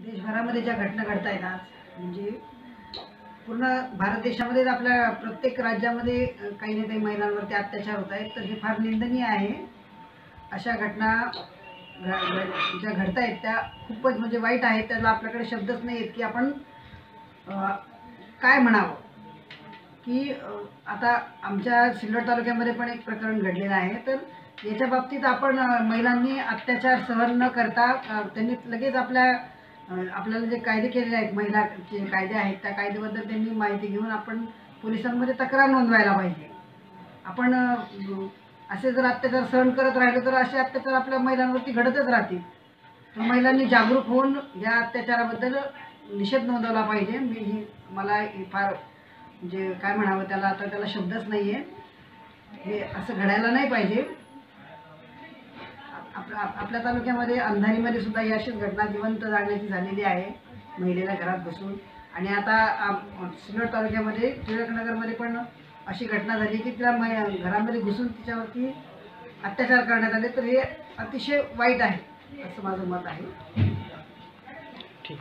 म्हणजे देशभरामध्ये ज्या घटना घडत आहेत आज म्हणजे पूर्ण भारत देशामध्येच आपल्या प्रत्येक राज्यामध्ये काही ना काही महिलांवरती अत्याचार होत आहेत तर हे फार निंदनीय आहे. अशा घटना ज्या घडत आहेत त्या खूपच म्हणजे वाईट आहेत त्याला आपल्याकडे शब्दच नाही आहेत की आपण काय म्हणावं? की आता आमच्या सिल्लोड तालुक्यामध्ये पण एक प्रकरण घडलेलं आहे तर याच्या बाबतीत आपण महिलांनी अत्याचार सहन न करता त्यांनी लगेच आपल्या आपल्याला जे कायदे केलेले आहेत महिलाचे कायदे आहेत त्या कायद्याबद्दल त्यांनी माहिती घेऊन आपण पोलिसांमध्ये तक्रार नोंदवायला पाहिजे. आपण असे जर अत्याचार सहन करत राहिलो तर असे अत्याचार आपल्या महिलांवरती घडतच राहतील. तर महिलांनी जागरूक होऊन या अत्याचाराबद्दल निषेध नोंदवला पाहिजे. मी ही मला हे फार म्हणजे काय म्हणावं त्याला आता त्याला शब्दच नाही आहे हे असं घडायला नाही पाहिजे. आपल्या तालुक्यामध्ये अंधारीमध्ये सुद्धा ही अशीच घटना जिवंत जाण्याची झालेली आहे महिलेला घरात बसून. आणि आता सिल्लोड तालुक्यामध्ये टिळकनगरमध्ये पण अशी घटना झाली की तिला मै घरामध्ये घुसून तिच्यावरती अत्याचार करण्यात आले. तर हे अतिशय वाईट आहे असं माझं मत आहे. ठीक.